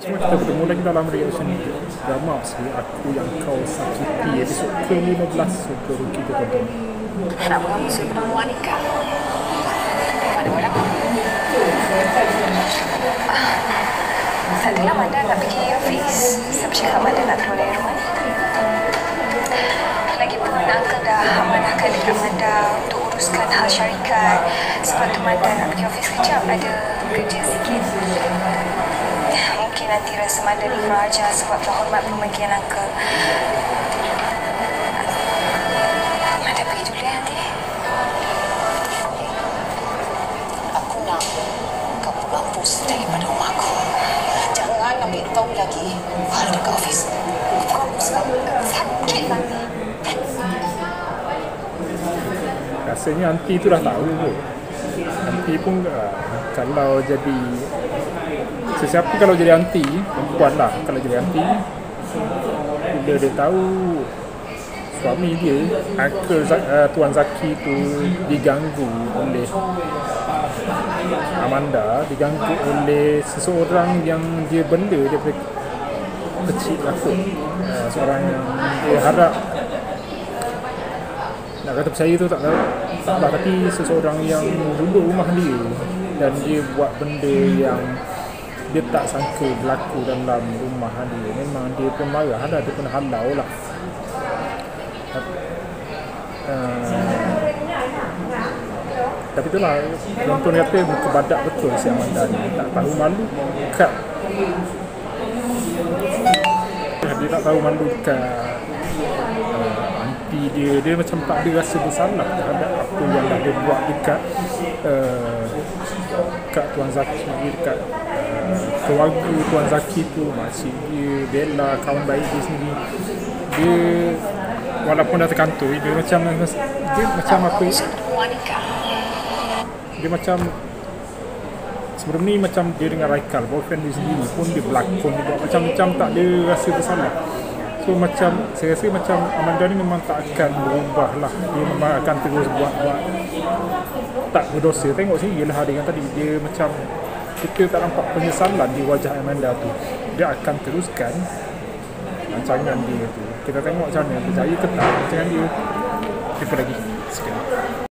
Semua kita bertemu lagi dalam reaction drama si Aku Yang Kau Sakiti episod ke-15 untuk kita tonton. Nak buat musuh perempuan nikah Mana orang? Manda nak pergi office. Siapa cakap Manda nak keluar dari rumah ni? Lagipun Uncle dah amanahkan dekat Manda Untuk uruskan hal syarikat Sebab tu Manda nak pergi office kejap. Ada kerja sikit nanti rasa Manda ni kurang ajar Sebab tak hormat pembagian Uncle Manda pergi dulu ya nanti Aku nak kau hapus daripada rumah aku. Jangan ambil tahu lagi hal dekat office. Kau hapuskan. Sakit nanti. Rasanya anti tu dah tahu kot. Anti pun uh, kalau jadi sesiapa kalau jadi anti perempuan lah. Kalau jadi anti bila dia tahu suami dia uncle uh, tuan Zaki tu diganggu oleh Amanda diganggu oleh seseorang yang dia benda daripada kecil kot uh, seorang yang dia harap. Nak kata percaya tu tak tahu. Tak lah tapi seseorang yang duduk rumah dia dan dia buat benda yang dia tak sangka berlaku dalam rumah dia memang dia pun marah lah dia pun halau lah. Uh, tapi itulah penonton kata muka badak betul si Amanda ni. Tak tahu malu kat. Dia tak tahu malu kat uh, anti dia. Dia macam tak ada rasa bersalah terhadap apa yang dah dia buat dekat uh, kat Tuan Zaki dekat keluarga Tuan Zaki tu makcik dia Bella kawan baik dia sendiri dia walaupun dah terkantoi dia macam dia macam apa dia macam sebelum ni macam dia dengan Raikal boyfriend dia sendiri pun dia berlakon dia buat macam-macam tak ada rasa bersalah. So macam saya rasa macam Amanda ni memang tak akan berubah lah. Dia memang akan terus buat-buat. Tak berdosa. Tengok sini ialah hari yang tadi dia macam kita tak nampak penyesalan di wajah Amanda tu dia akan teruskan rancangan dia tu. Kita tengok macam mana berjaya ke tak rancangan dia jumpa lagi sekian